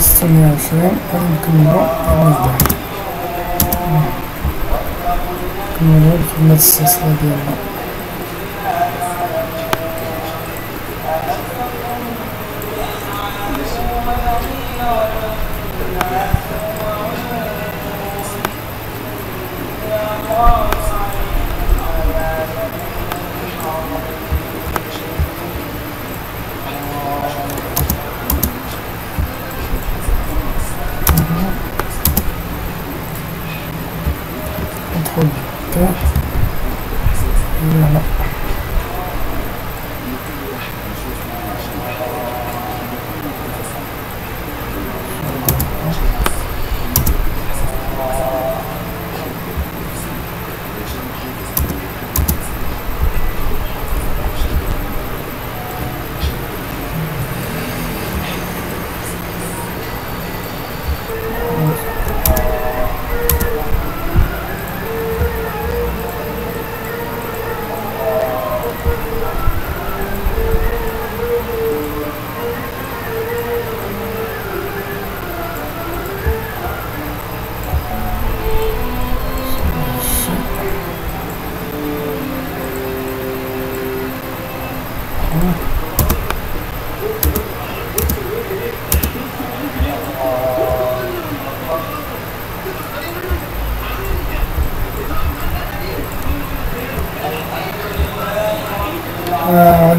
соединяем сюда, комбо, гнезда. Комбо, информация с владельцем. conectar la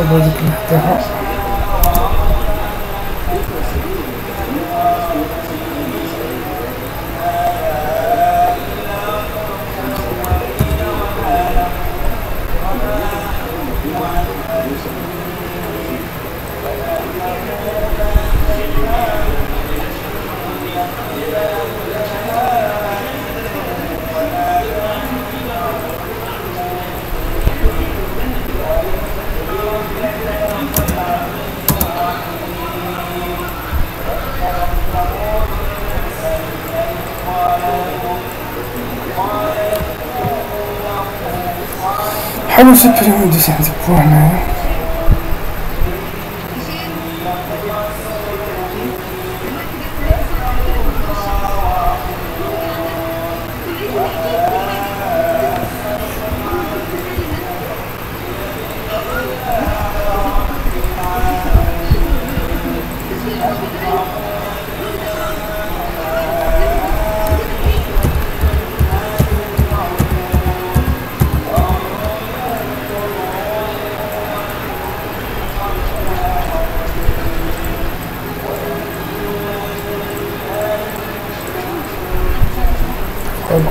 过一记掉了。 하루 스프링 디센스 보구나요 どうも。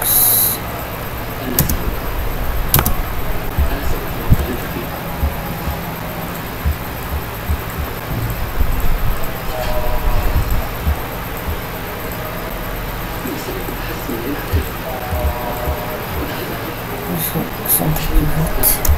books something like that